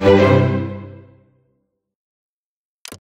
you.